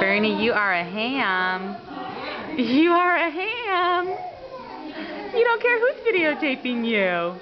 Bernie, you are a ham. You are a ham. You don't care who's videotaping you.